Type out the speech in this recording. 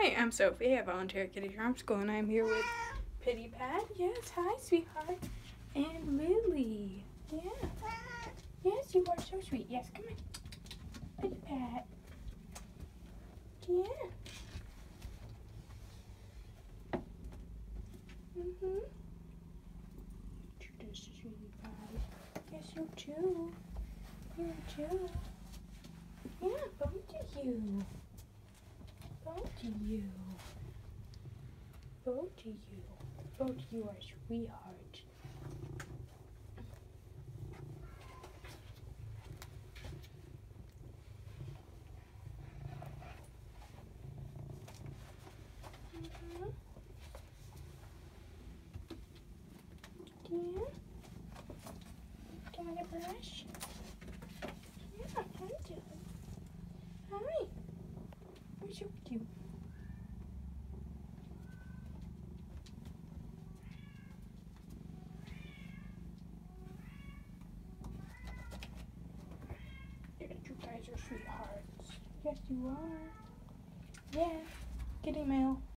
Hi, I'm Sophie I Volunteer at Kitty Charm School, and I'm here with Pitty Pat. Yes, hi, sweetheart. And Lily. Yeah. Yes, you are so sweet. Yes, come on. Pitty Pat. Yeah. Mm-hmm. You're sweetie. Yes, you too. You too. Yeah, both of you. You. Of you. Of you are sweethearts. Mhm. Yeah. I get a brush? Yeah, you. Hi. Where's your cute? Yeah, you guys are sweethearts. Yes, you are. Yeah. Kitty mail.